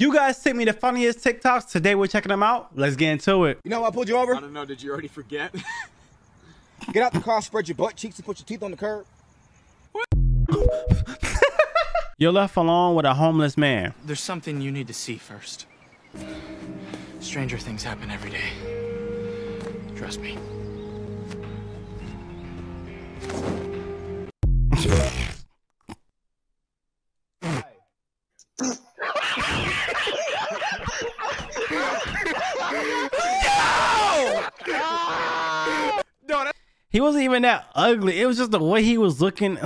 You guys sent me the funniest TikToks. Today we're checking them out. Let's get into it. You know why I pulled you over? I don't know. Did you already forget? Get out the car, spread your butt cheeks, and put your teeth on the curb. You're left alone with a homeless man. There's something you need to see first. Stranger things happen every day. Trust me. Even that ugly. It was just the way he was looking.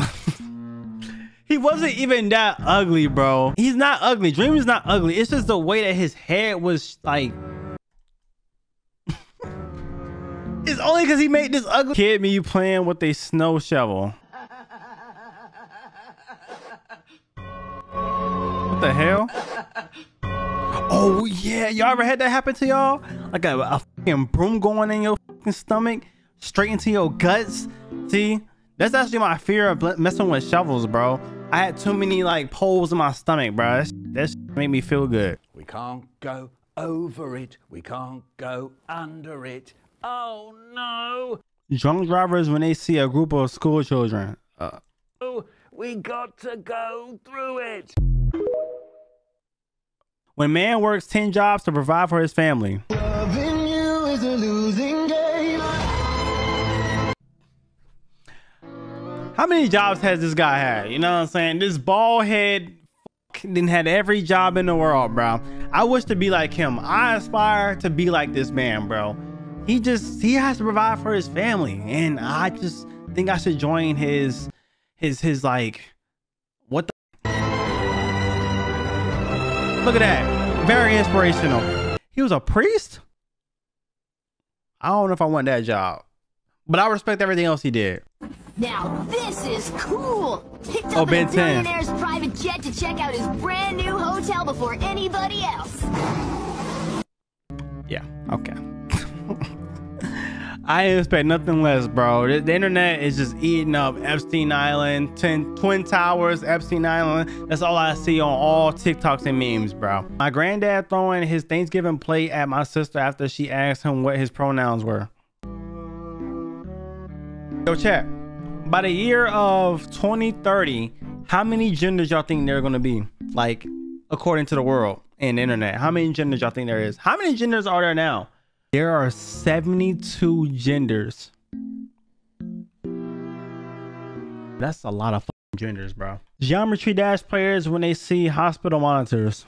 he wasn't even that ugly, bro. He's not ugly. Dream is not ugly. It's just the way that his head was like. it's only because he made this ugly kid me you playing with a snow shovel. What the hell? Oh yeah, y'all ever had that happen to y'all? Like a, a fucking broom going in your fucking stomach, straight into your guts. See, that's actually my fear of messing with shovels, bro. I had too many like poles in my stomach, bro. That, that made me feel good. We can't go over it. We can't go under it. Oh no! Drunk drivers when they see a group of school children. Uh, Oh, we got to go through it. when man works 10 jobs to provide for his family. How many jobs has this guy had? You know what I'm saying? This bald head didn't had every job in the world, bro. I wish to be like him. I aspire to be like this man, bro. He just he has to provide for his family, and I just think I should join his his his like what the look at that very inspirational. He was a priest. I don't know if I want that job, but I respect everything else he did. Now this is cool. Picked Oh, up Ben a 10. billionaire's private jet to check out his brand new hotel before anybody else. Yeah, okay. I expect nothing less, bro. The, the internet is just eating up Epstein Island, Twin, Twin Towers, Epstein Island. That's all I see on all TikToks and memes, bro. My granddad throwing his Thanksgiving plate at my sister after she asked him what his pronouns were. Yo, chat. By the year of 2030, how many genders y'all think there are gonna be? Like, according to the world and the internet, how many genders y'all think there is? How many genders are there now? There are 72 genders. That's a lot of genders, bro. Geometry Dash players when they see hospital monitors.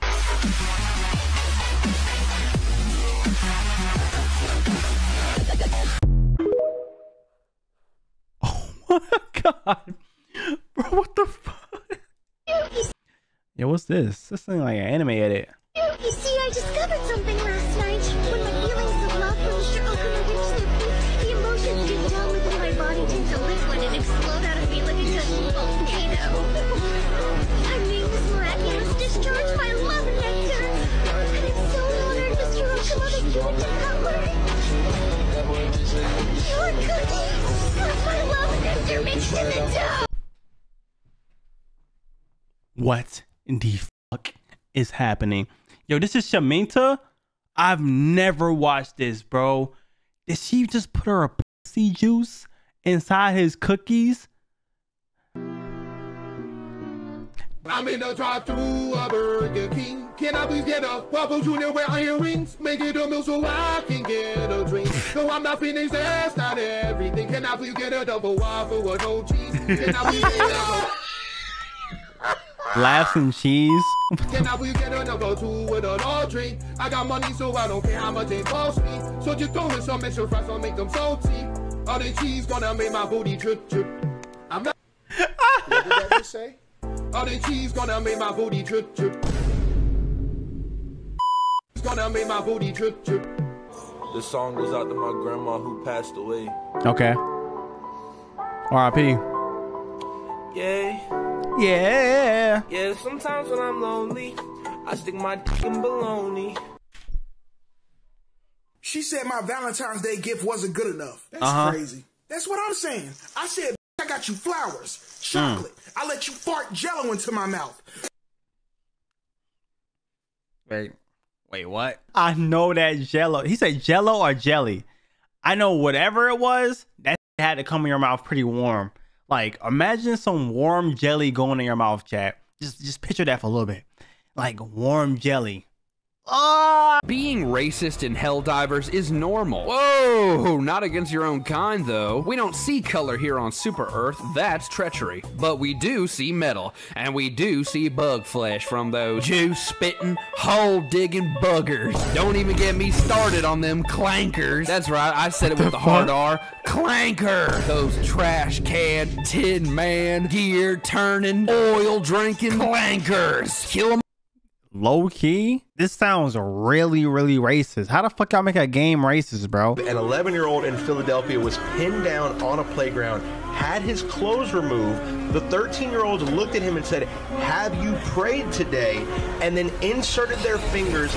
What's this? This thing like an anime edit. You see, I discovered something last the fuck is happening? Yo, this is Shaminta. I've never watched this, bro. Did she just put her pussy juice inside his cookies? I'm in the drive through a Burger King. Can I please get a Whopper Junior with iron rings? Make it a meal so I can get a drink. No, I'm not finished, that's not everything. Can I please get a double waffle with no cheese? Can I please get a Laughs and cheese. Can I get a number two with a all drink? I got money, so I don't care how much it costs me. So just throw in some extra fries, I'll make them salty. All the cheese gonna make my booty drip drip. I'm not. what did that just say? All the cheese gonna make my booty drip drip. It's gonna make my booty drip drip. This song goes out to my grandma who passed away. Okay. R.I.P. Yeah, Yeah. yeah. Sometimes when I'm lonely, I stick my dick in baloney. She said my Valentine's Day gift wasn't good enough. That's Uh-huh. crazy. That's what I'm saying. I said, I got you flowers, chocolate. I let you fart jello into my mouth. Wait, wait, what? I know that Jello. He said Jello or jelly. I know whatever it was, that had to come in your mouth pretty warm. Like, imagine some warm jelly going in your mouth, chat. Just, just picture that for a little bit. Like warm jelly. Ah! Being racist in Helldivers is normal. Whoa, not against your own kind though. We don't see color here on Super Earth, that's treachery. But we do see metal, and we do see bug flesh from those juice spitting, hole digging buggers. Don't even get me started on them clankers. That's right, I said it with the hard R. Clanker! Those trash can, tin man, gear turning, oil drinking clankers. Kill 'em low key, this sounds really, really racist. How the fuck y'all make a game racist, bro? An 11 year old in Philadelphia was pinned down on a playground, had his clothes removed. The 13 year olds looked at him and said, Have you prayed today? And then inserted their fingers.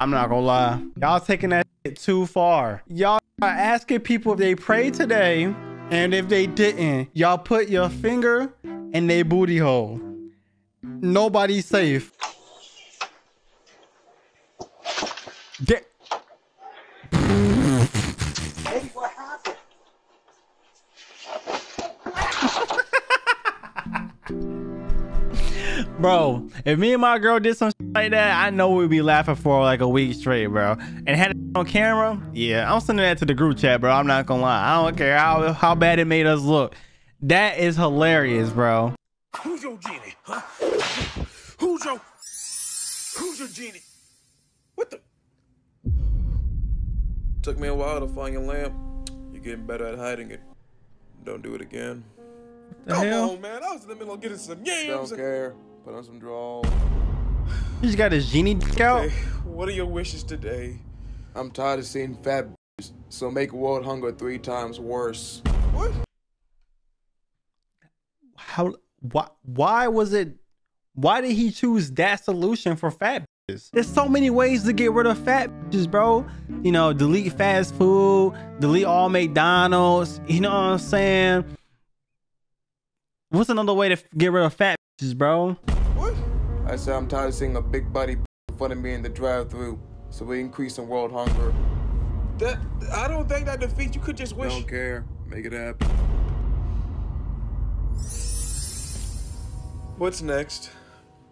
I'm not gonna lie. Y'all taking that too far. Y'all are asking people if they prayed today. And if they didn't, y'all put your finger in their booty hole. Nobody's safe. Get. bro, if me and my girl did some like that, I know we'd be laughing for like a week straight, bro. And had it on camera, yeah, I'm sending that to the group chat, bro. I'm not gonna lie. I don't care how how bad it made us look. That is hilarious, bro. Who's your genie, huh? Who's your Who's your genie? What the Took me a while to find your lamp. You're getting better at hiding it. Don't do it again. The Come hell? on, man. I was in the middle of getting some yams. Don't care. Put on some draws. He's got his genie out. Hey, what are your wishes today? I'm tired of seeing fat so make world hunger three times worse. What? How? Why? Why was it? Why did he choose that solution for fat bitches? There's so many ways to get rid of fat bitches, bro. You know, delete fast food, delete all McDonald's. You know what I'm saying? What's another way to get rid of fat bitches, bro? What? I said I'm tired of seeing a big body in front of me in the drive-through, so we increase in world hunger. That I don't think that defeats. You could just wish. Don't care. Make it happen. What's next?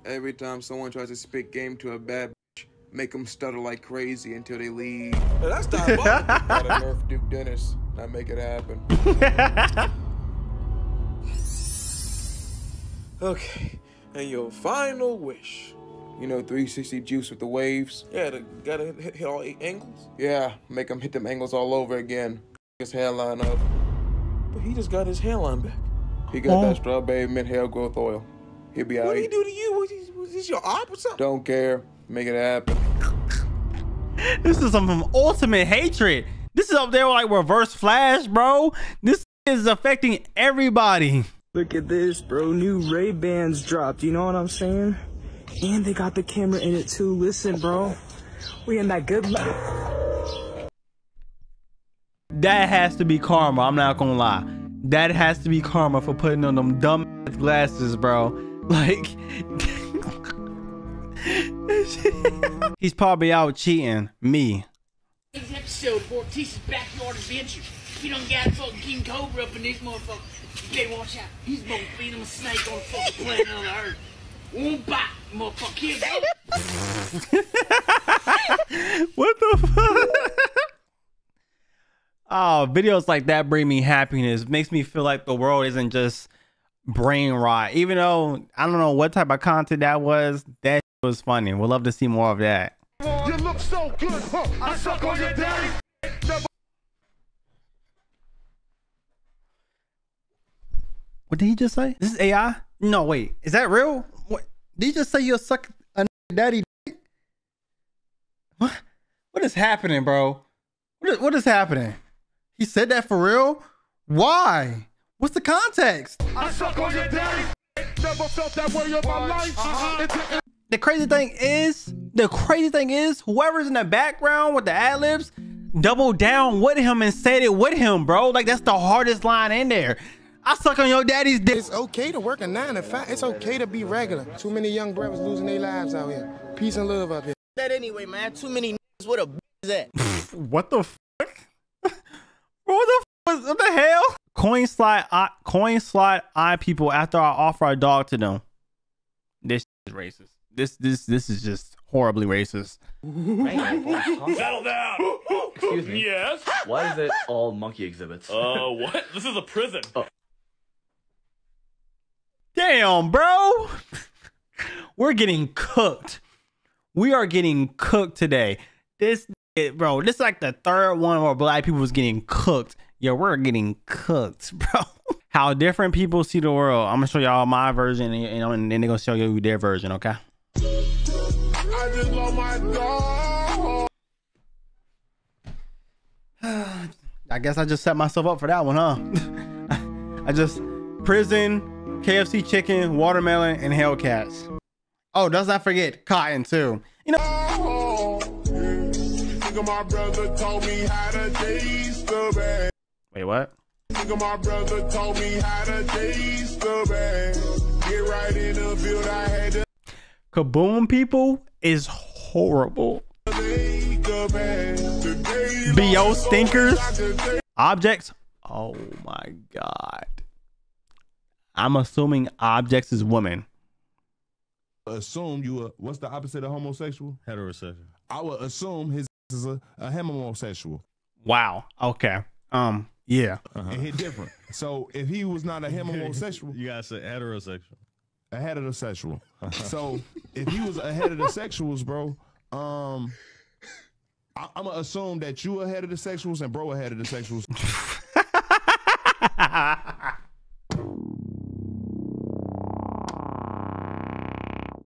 Every time someone tries to spit game to a bad bitch, make them stutter like crazy until they leave. Hey, that's diabolical. Gotta nerf Duke Dennis. Now make it happen. Okay, and your final wish. You know 360 Jeezy with the waves? Yeah, the, gotta hit, hit all eight angles? Yeah, make him hit them angles all over again. His hairline up. But he just got his hairline back. He got oh. that strawberry mint hair growth oil. He'll be out. What did he do to you? Was, he, was this your op or something? Don't care. Make it happen. this is some ultimate hatred. This is up there like reverse flash, bro. This is affecting everybody. Look at this, bro. New Ray Bans dropped. You know what I'm saying? And they got the camera in it too. Listen, bro. We in that good life. That has to be karma. I'm not gonna lie. That has to be karma for putting on them dumb glasses, bro. Like, he's probably out cheating me. This episode of Backyard Adventure. You done got fucking King Cobra up in this motherfucker. You better watch out. He's gonna feed him a snake on a fucking planet on the earth. Won't bite, motherfucker. Here what the fuck? oh, videos like that bring me happiness. Makes me feel like the world isn't just brain rot. Even though I don't know what type of content that was, that was funny. We'd love to see more of that. You look so good, huh? I suck on your daddy. What did he just say? This is AI? No, wait. Is that real? What? Did he just say you'll suck a daddy? What? What is happening, bro? What is, what is happening? He said that for real? Why? What's the context? I suck on your daddy. Never felt that way in my life. The crazy thing is, the crazy thing is, whoever's in the background with the ad libs doubled down with him and said it with him, bro. Like that's the hardest line in there. I suck on your daddy's dick. It's okay to work a nine to five. It's okay to be regular. Too many young brothers losing their lives out here. Peace and love up here. That anyway, man. Too many niggas with a is at. What the fuck? what the f- what the hell? Coin slide, eye, coin slide eye people after I offer a dog to them. This is racist. This this this is just horribly racist. Settle down. Excuse me. Yes. Why is it all monkey exhibits? Uh, what? This is a prison. Damn, bro. We're getting cooked. We are getting cooked today. This, bro, this is like the third one where black people was getting cooked. Yo, we're getting cooked, bro. How different people see the world. I'm gonna show y'all my version, and, and, and then they're gonna show you their version, okay? I. I guess I just set myself up for that one, huh? I just prison, KFC chicken, watermelon, and Hellcats. Oh, does not forget cotton too. You know. My brother told me how to taste the bag. Wait, what? My brother told me how to taste the bag. Get right in the field, I had to Kaboom people is horrible. make the bag. Today, BO stinkers. Objects. Oh my god. I'm assuming objects is women. assume you a what's the opposite of homosexual? Heterosexual. I would assume his is a, a homosexual. Wow. Okay. Um. Yeah. And he different. So if he was not a homosexual, you gotta say heterosexual. A heterosexual. so if he was a heterosexuals, bro, um, I, I'm gonna assume that you ahead of the sexuals and bro ahead of the heterosexuals.